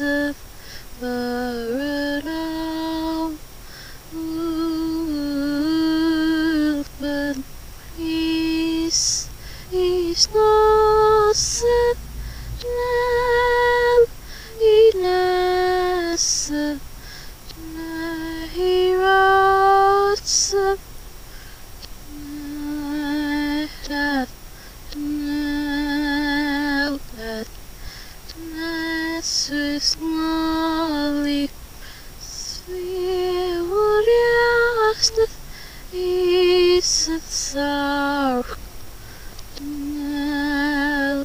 of. But peace is not Jesus Molly Svevoriast is a sorrow now